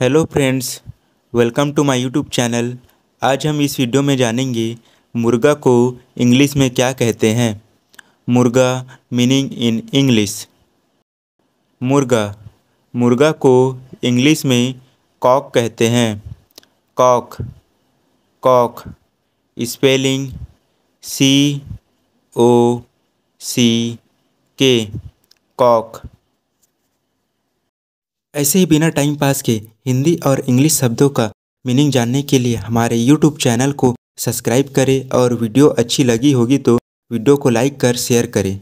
Hello friends, welcome to my YouTube channel. आज हम इस वीडियो में जानेंगे मुर्गा को इंग्लिश में क्या कहते हैं। मुर्गा मीनिंग इन इंग्लिश। मुर्गा मुर्गा को इंग्लिश में कॉक कहते हैं। Cock cock, spelling C O C के कॉक। ऐसे ही बिना टाइम पास के हिंदी और इंग्लिश शब्दों का मीनिंग जानने के लिए हमारे यूट्यूब चैनल को सब्सक्राइब करें और वीडियो अच्छी लगी होगी तो वीडियो को लाइक कर शेयर करें।